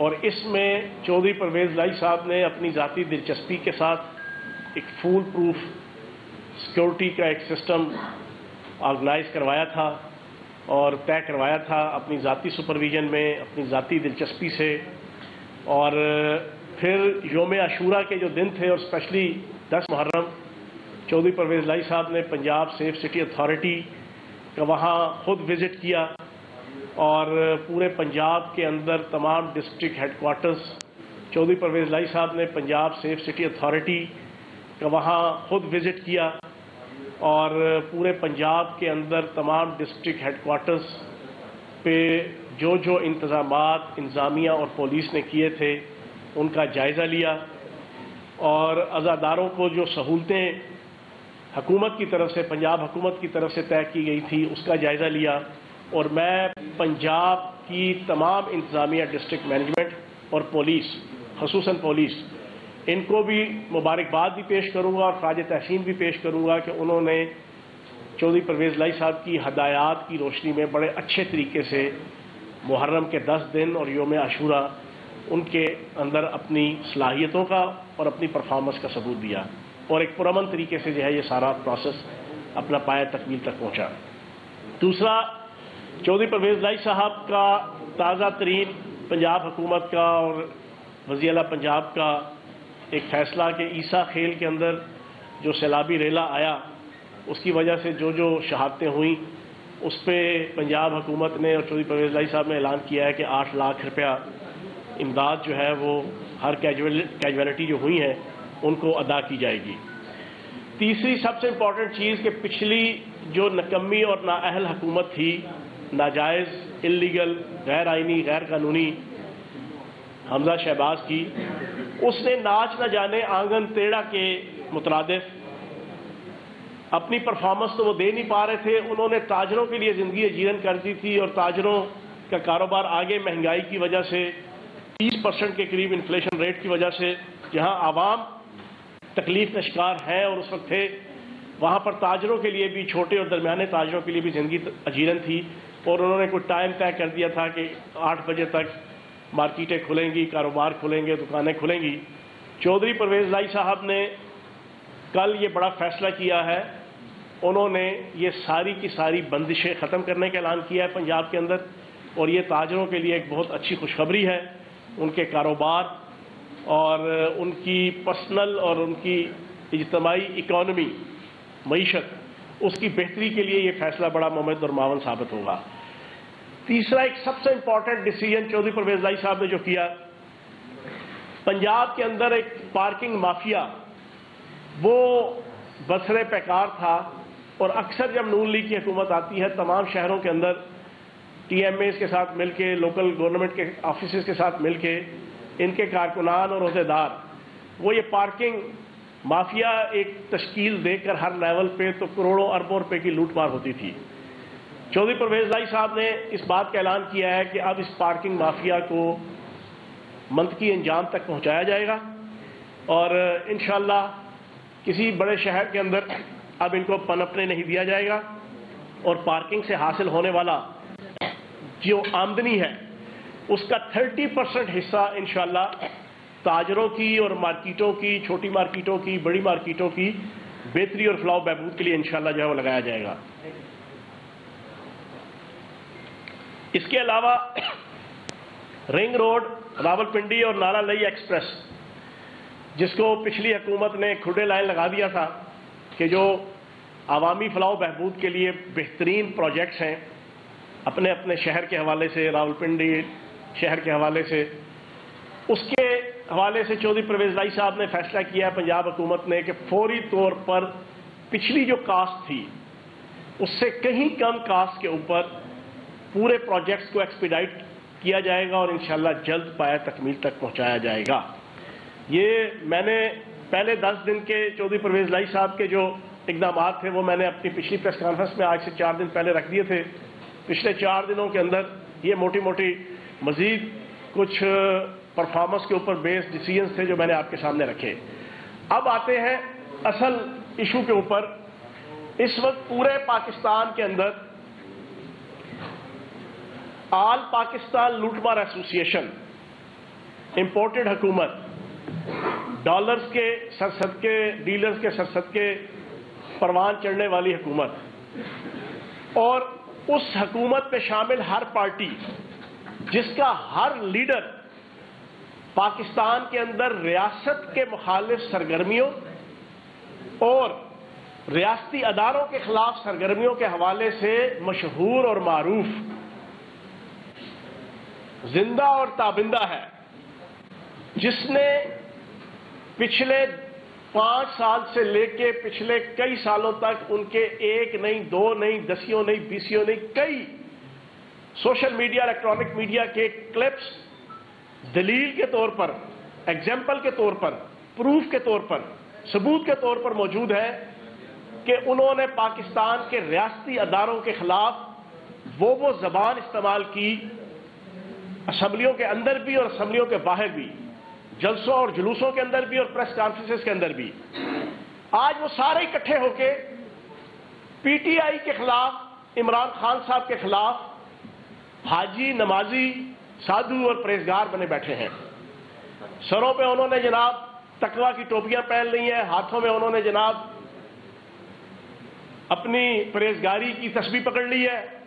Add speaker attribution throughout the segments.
Speaker 1: और इसमें चौधरी परवेज लाई साहब ने अपनी ज़ाती दिलचस्पी के साथ एक फूल प्रूफ सिक्योरिटी का एक सिस्टम ऑर्गेनाइज करवाया था और तय करवाया था अपनी ज़ाती सुपरविजन में, अपनी ज़ाती दिलचस्पी से। और फिर योम आशूरा के जो दिन थे और स्पेशली दस मुहर्रम, चौधरी परवेज लाई साहब ने पंजाब सेफ़ सिटी अथॉरिटी का वहाँ खुद विज़िट किया। और पूरे पंजाब के अंदर तमाम डिस्ट्रिक्ट हेडकोार्टर्स चौधरी परवेज लाई साहब ने पंजाब सेफ़ सिटी अथॉरिटी का वहाँ खुद विज़िट किया और पूरे पंजाब के अंदर तमाम डिस्ट्रिक्ट हेडकोार्टर्स पे जो जो इंतज़ाम इंतज़ामिया और पुलिस ने किए थे, उनका जायज़ा लिया। और अज़ादारों को जो सहूलतें हकूमत की तरफ़ से, पंजाब हकूमत की तरफ़ से तय की गई थी, उसका जायज़ा लिया। और मैं पंजाब की तमाम इंतज़ामिया डिस्ट्रिक्ट मैनेजमेंट और पुलिस खसूस पुलिस, इनको भी मुबारकबाद भी पेश करूँगा और ख्वाज तहसीन भी पेश करूँगा कि उन्होंने चौधरी परवेज़ लाई साहब की हदायत की रोशनी में बड़े अच्छे तरीके से मुहर्रम के दस दिन और योम आशूरा उनके अंदर अपनी सलाहियतों का और अपनी परफॉर्मेंस का सबूत दिया और एक पुरमन तरीके से जो है ये सारा प्रोसेस अपना पाया तकमील तक पहुँचा। दूसरा चौधरी परवेज़ लाई साहब का ताज़ा तरीन पंजाब हुकूमत का और वजी अला पंजाब का एक फ़ैसला कि ईसा खेल के अंदर जो सैलाबी रेला आया, उसकी वजह से जो जो शहादतें हुई, उस पर पंजाब हुकूमत ने और चौधरी परवेज़ लाई साहब ने ऐलान किया है कि आठ लाख रुपया इमदाद जो है वो हर कैजुअल, कैजुअलिटी जो हुई है, उनको अदा की जाएगी। तीसरी सबसे इंपॉर्टेंट चीज़ कि पिछली जो नकम्मी और नाअहल हुकूमत थी नाजायज़ इलीगल गैर आइनी गैर कानूनी हमजा शहबाज की। उसने नाच न जाने आँगन तेड़ा के मुतरद अपनी परफॉर्मेंस तो वो दे नहीं पा रहे थे। उन्होंने ताजरों के लिए ज़िंदगी जीवन कर दी थी और ताजरों का कारोबार आगे महँगाई की वजह से 30 परसेंट के करीब इन्फ्लेशन रेट की वजह से, जहाँ आवाम तकलीफ़ का शिकार है और उस वक्त थे, वहाँ पर ताजरों के लिए भी, छोटे और दरमियाने ताजरों के लिए भी ज़िंदगी अजीरन थी। और उन्होंने कुछ टाइम तय कर दिया था कि आठ बजे तक मार्केटें खुलेंगी, कारोबार खुलेंगे, दुकानें खुलेंगी। चौधरी परवेज़ लाई साहब ने कल ये बड़ा फैसला किया है। उन्होंने ये सारी की सारी बंदिशें ख़त्म करने का ऐलान किया है पंजाब के अंदर और ये ताजरों के लिए एक बहुत अच्छी खुशखबरी है। उनके कारोबार और उनकी पर्सनल और उनकी इजतमाही इकानमी मीशत उसकी बेहतरी के लिए ये फैसला बड़ा मुमद और मावन साबित होगा। तीसरा एक सबसे इंपॉर्टेंट डिसीज़न चौधरी परवेज लाई साहब ने जो किया, पंजाब के अंदर एक पार्किंग माफिया वो बसरे पैकार था और अक्सर जब नून लीग की हुकूमत आती है, तमाम शहरों के अंदर टी एम एस के साथ मिलके लोकल गवर्नमेंट के ऑफ़िस के साथ मिलके, इनके कारकुनान और अहदेदार वो ये पार्किंग माफिया एक तश्कील देकर हर लेवल पे तो करोड़ों अरबों रुपए की लूटमार होती थी। चौधरी परवेज लाई साहब ने इस बात का ऐलान किया है कि अब इस पार्किंग माफिया को मंतकी अंजाम तक पहुँचाया जाएगा और इन किसी बड़े शहर के अंदर अब इनको पनपने नहीं दिया जाएगा और पार्किंग से हासिल होने वाला जो आमदनी है, उसका 30 परसेंट हिस्सा इन ताजरों की और मार्केटों की, छोटी मार्केटों की, बड़ी मार्केटों की बेहतरी और फलाव बहबूद के लिए इंशाल्लाह जो है वो लगाया जाएगा। इसके अलावा रिंग रोड, रावलपिंडी और नाला लई एक्सप्रेस, जिसको पिछली हुकूमत ने खुडे लाइन लगा दिया था कि जो आवामी फलाव बहबूद के लिए बेहतरीन प्रोजेक्ट्स हैं अपने अपने शहर के हवाले से, रावलपिंडी शहर के हवाले से, उसके हवाले से चौधरी परवेज लाई साहब ने फैसला किया है पंजाब हुकूमत ने कि फौरी तौर पर पिछली जो कास्ट थी, उससे कहीं कम कास्ट के ऊपर पूरे प्रोजेक्ट्स को एक्सपीडाइट किया जाएगा और इंशाल्लाह जल्द पाया तकमील तक पहुँचाया जाएगा। ये मैंने पहले दस दिन के चौधरी परवेज लाई साहब के जो इकदाम थे, वो मैंने अपनी पिछली प्रेस कॉन्फ्रेंस में आज से चार दिन पहले रख दिए थे। पिछले चार दिनों के अंदर ये मोटी मोटी मज़ीद कुछ परफॉर्मेंस के ऊपर बेस्ड डिसीज़न थे जो मैंने आपके सामने रखे। अब आते हैं असल इशू के ऊपर। इस वक्त पूरे पाकिस्तान के अंदर आल पाकिस्तान लूटमार एसोसिएशन इंपोर्टेड हुकूमत डॉलर्स के सरसद के डीलर्स के सरसद के परवान चढ़ने वाली हुकूमत और उस हुकूमत में शामिल हर पार्टी जिसका हर लीडर पाकिस्तान के अंदर रियासत के मुखालिफ सरगर्मियों और रियासती अदारों के खिलाफ सरगर्मियों के हवाले से मशहूर और मारूफ। ज़िंदा और ताबिंदा है, जिसने पिछले पाँच साल से लेके पिछले कई सालों तक उनके एक नहीं, दो नहीं, दसियों नहीं, बीसियों नहीं, कई सोशल मीडिया, इलेक्ट्रॉनिक मीडिया के क्लिप्स दलील के तौर पर एग्ज़ाम्पल के तौर पर प्रूफ के तौर पर, सबूत के तौर पर मौजूद है कि उन्होंने पाकिस्तान के रियासती अदारों के खिलाफ वो वो जबान इस्तेमाल की, असम्बलियों के अंदर भी और असम्बलियों के बाहर भी, जलसों और जुलूसों के अंदर भी और प्रेस कॉन्फ्रेंसिस के अंदर भी। आज वो सारे इकट्ठे होके पीटीआई के खिलाफ, इमरान खान साहब के खिलाफ हाजी, नमाजी साधु और परहेजगार बने बैठे हैं। सरों पे उन्होंने जनाब तकवा की टोपियाँ पहन ली हैं, हाथों में उन्होंने जनाब अपनी परहेजगारी की तस्वीर पकड़ ली है।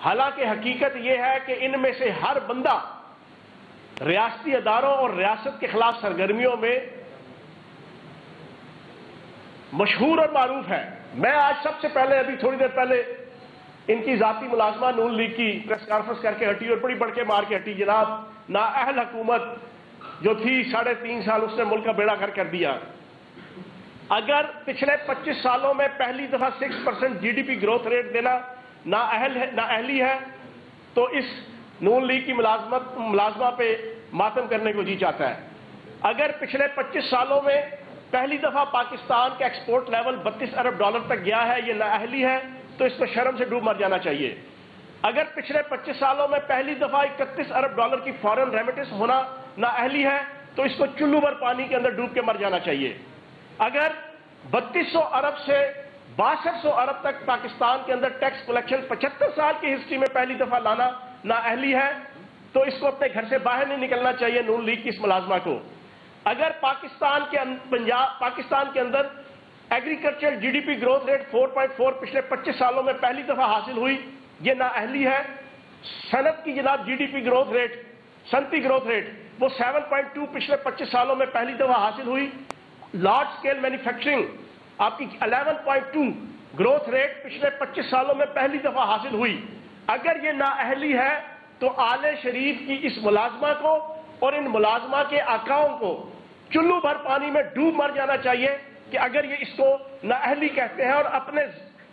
Speaker 1: हालाँकि हकीकत यह है कि इनमें से हर बंदा रियासती अदारों और रियासत के खिलाफ सरगर्मियों में मशहूर और मारूफ है। मैं आज सबसे पहले, अभी थोड़ी देर पहले इनकी जाती मुलाजमा नून लीग की प्रेस कॉन्फ्रेंस करके हटी और बड़ी बढ़ के मार के हटी। जनाब, ना अहल हुकूमत जो थी, साढ़े तीन साल उसने मुल्क का बेड़ा घर कर दिया। अगर पिछले 25 सालों में पहली दफ़ा 6 परसेंट जीडीपी ग्रोथ रेट देना ना अहल है, ना अहली है तो इस नून लीग की मुलाजमत, मुलाजमा पे मातम करने को जी चाहता है। अगर पिछले 25 सालों में पहली दफ़ा पाकिस्तान का एक्सपोर्ट लेवल 32 अरब डॉलर तक गया है, ये नाअहली है तो इसको शर्म से डूब मर जाना चाहिए। अगर पिछले 25 सालों में पहली दफ़ा 31 अरब डॉलर की फॉरेन रेमिटेंस होना नाअहली है तो इसको चुल्लू भर पानी के अंदर डूब के मर जाना चाहिए। अगर 3200 अरब से बासठ अरब तक पाकिस्तान के अंदर टैक्स कलेक्शन 75 साल की हिस्ट्री में पहली दफ़ा लाना नाअहली है तो इसको अपने घर से बाहर नहीं निकलना चाहिए नून लीग की इस मुलाजमा को। अगर पाकिस्तान के पंजाब, पाकिस्तान के अंदर एग्रीकल्चर जीडीपी ग्रोथ रेट 4.4 पिछले 25 सालों में पहली दफ़ा हासिल हुई। ये नाअहली है। सनत की जनाब जीडीपी ग्रोथ रेट सनती ग्रोथ रेट वो 7.2 पिछले 25 सालों में पहली दफ़ा हासिल हुई। लार्ज स्केल मैन्युफैक्चरिंग आपकी 11.2 ग्रोथ रेट पिछले 25 सालों में पहली दफ़ा हासिल हुई। अगर ये नाअहली है तो आले शरीफ की इस मुलाजमा को और इन मुलाजमा के आकाओं को चुल्लू भर पानी में डूब मर जाना चाहिए। कि अगर ये इसको नाअहली कहते हैं और अपने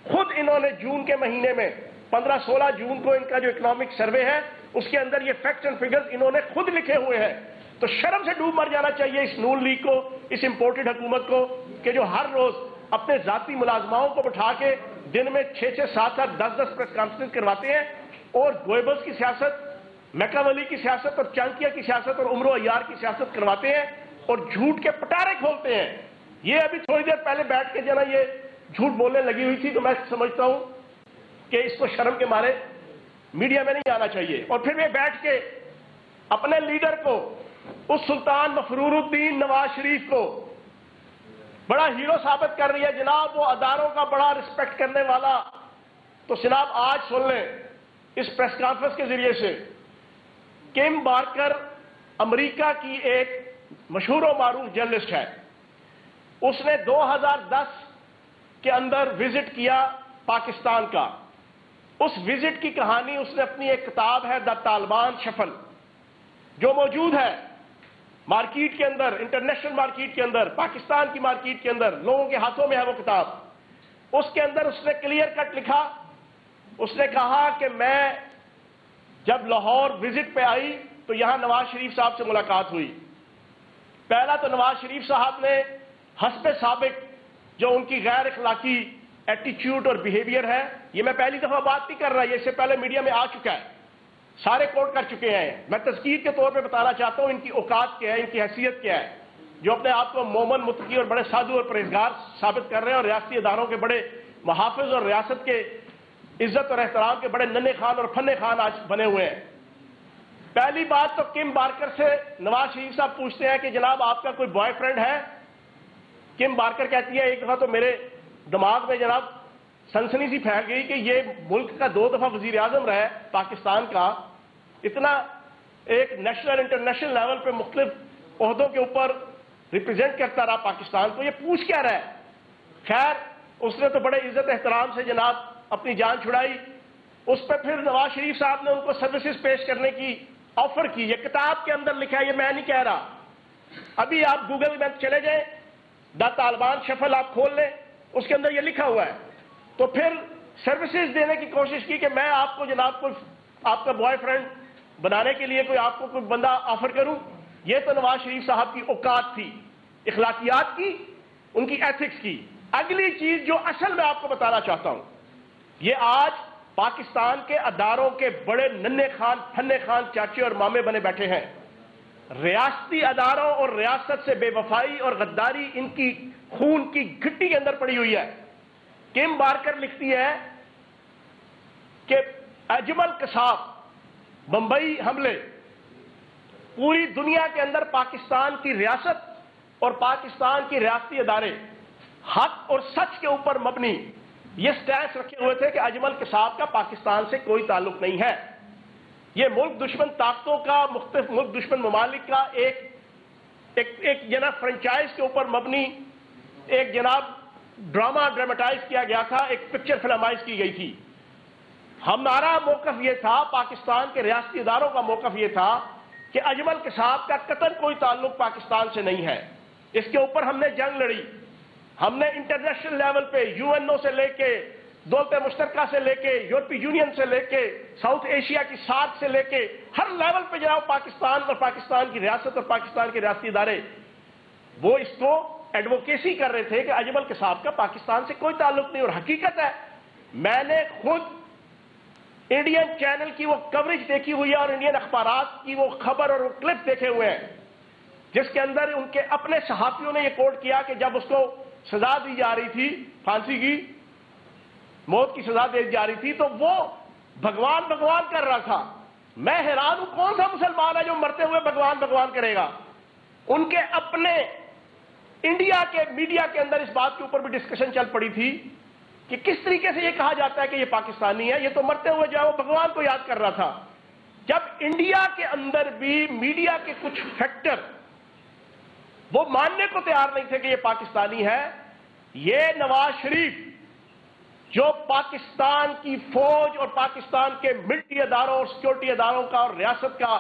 Speaker 1: खुद इन्होंने जून के महीने में 15-16 जून को इनका जो इकोनॉमिक सर्वे है, उसके अंदर ये फैक्ट्स एंड फिगर्स इन्होंने खुद लिखे हुए हैं। तो शर्म से डूब मर जाना चाहिए इस नून लीग को, इस इंपोर्टेड हुकूमत को, कि जो हर रोज अपने जाती मुलाजमाओं को बैठा के दिन में छह छह सात सात दस दस प्रेस कॉन्फ्रेंस करवाते हैं और गोएबल्स की सियासत मैकावली की सियासत और चांकिया की सियासत और उम्र अयार की सियासत करवाते हैं और झूठ के पटारे खोलते हैं। ये अभी थोड़ी देर पहले बैठ के जना ये झूठ बोलने लगी हुई थी तो मैं समझता हूँ कि इसको शर्म के मारे मीडिया में नहीं आना चाहिए। और फिर वे बैठ के अपने लीडर को, उस सुल्तान मफरूरुद्दीन नवाज़ शरीफ को, बड़ा हीरो साबित कर रही है, जनाब, वो अदारों का बड़ा रिस्पेक्ट करने वाला। तो जनाब, आज सुन लें, इस प्रेस कॉन्फ्रेंस के ज़रिए से, किम बारकर अमेरिका की एक मशहूर मारूफ जर्नलिस्ट है। उसने 2010 के अंदर विज़िट किया पाकिस्तान का। उस विज़िट की कहानी उसने अपनी एक किताब है, द तालिबान शफल, जो मौजूद है मार्केट के अंदर, इंटरनेशनल मार्केट के अंदर, पाकिस्तान की मार्केट के अंदर, लोगों के हाथों में है वो किताब। उसके अंदर उसने क्लियर कट लिखा। उसने कहा कि मैं जब लाहौर विज़िट पे आई तो यहाँ नवाज़ शरीफ साहब से मुलाकात हुई। पहला तो नवाज़ शरीफ साहब ने हसब सबक जो उनकी गैर अखलाकी एटीट्यूड और बिहेवियर है, ये मैं पहली दफ़ा बात नहीं कर रहा इससे पहले मीडिया में आ चुका है। सारे कोर्ट कर चुके हैं। मैं तस्कीर के तौर पे बताना चाहता हूँ, इनकी औकात क्या है, इनकी हैसियत क्या है, जो अपने आप को मोमन मुतकी और बड़े साधु और परहेजगार साबित कर रहे हैं और रियाती इदारों के बड़े मुहाफ़ और रियासत के इज़्ज़त और एहतराम के बड़े नन्हे खान और फन्ने खान आज बने हुए हैं। पहली बात तो किम बारकर से नवाज़ शरीफ साहब पूछते हैं कि जनाब आपका कोई बॉयफ्रेंड है? किम बारकर कहती है, एक दफ़ा तो मेरे दिमाग में जनाब सनसनी सी फैल गई कि ये मुल्क का दो दफ़ा वज़ीर आज़म रहा पाकिस्तान का। इतना एक नेशनल इंटरनेशनल लेवल पे मुख्तलिफ़ के ऊपर रिप्रेजेंट करता रहा पाकिस्तान को। ये पूछ क्या रहा है? खैर, उसने तो बड़े इज़्ज़त एहतराम से जनाब अपनी जान छुड़ाई। उस पर फिर नवाज़ शरीफ साहब ने उनको सर्विसेज़ पेश करने की ऑफ़र की। ये किताब के अंदर लिखा है, ये मैं नहीं कह रहा। अभी आप गूगल में चले जाएँ द तालिबान शफल आप खोल लें, उसके अंदर ये लिखा हुआ है। तो फिर सर्विसेज़ देने की कोशिश की कि मैं आपको जनाब को आपका बॉयफ्रेंड बनाने के लिए कोई आपको कोई बंदा ऑफ़र करूँ। ये तो नवाज़ शरीफ साहब की औकात थी, इखलाकियात की, उनकी एथिक्स की। अगली चीज़ जो असल में आपको बताना चाहता हूँ, ये आज पाकिस्तान के अदारों के बड़े नन्हे खान, फन्ने खान चाचे और मामे बने बैठे हैं। रियासती अदारों और रियासत से बेवफाई और गद्दारी इनकी खून की घिट्टी के अंदर पड़ी हुई है। किम बारकर लिखती है कि अजमल कसाब, बंबई हमले, पूरी दुनिया के अंदर पाकिस्तान की रियासत और पाकिस्तान की रियासती अदारे हक और सच के ऊपर मबनी। ये स्टैंस रखे हुए थे कि अजमल कसाब का पाकिस्तान से कोई ताल्लुक नहीं है। ये मुल्क दुश्मन ताकतों का मुख्तफ मुल्क दुश्मन ममालिक का एक एक, एक जनाब फ्रेंचाइज के ऊपर मबनी एक जनाब ड्रामा ड्रामेटाइज किया गया था एक पिक्चर फिल्माइज की गई थी। हमारा मौकफ यह था पाकिस्तान के रियासती इदारों का मौकफ यह था कि अजमल कसाब का कतन कोई ताल्लुक पाकिस्तान से नहीं है। इसके ऊपर हमने जंग लड़ी। हमने इंटरनेशनल लेवल पे यूएनओ से लेके दौलत मुश्तरका से लेके, यूरोपीय यूनियन से लेके, साउथ एशिया की साथ से लेके, हर लेवल पे जनाब पाकिस्तान और पाकिस्तान की रियासत और पाकिस्तान के रियासती इदारे, वो इसको एडवोकेसी कर रहे थे कि अजमल के साहब का पाकिस्तान से कोई ताल्लुक नहीं और हकीकत है। मैंने खुद इंडियन चैनल की वो कवरेज देखी हुई है और इंडियन अखबार की वो खबर और वो क्लिप देखे हुए हैं, जिसके अंदर उनके अपने सहाफियों ने यह कोट किया कि जब उसको सजा दी जा रही थी फांसी की मौत की सजा दे जा रही थी तो वो भगवान भगवान कर रहा था। मैं हैरान हूँ, कौन सा मुसलमान है जो मरते हुए भगवान भगवान करेगा? उनके अपने इंडिया के मीडिया के अंदर इस बात के ऊपर भी डिस्कशन चल पड़ी थी कि किस तरीके से यह कहा जाता है कि यह पाकिस्तानी है यह तो मरते हुए जो है वो भगवान को याद कर रहा था। जब इंडिया के अंदर भी मीडिया के कुछ फैक्टर वो मानने को तैयार नहीं थे कि ये पाकिस्तानी है, ये नवाज़ शरीफ जो पाकिस्तान की फौज और पाकिस्तान के मिलिट्री अदारों और सिक्योरिटी अदारों का और रियासत का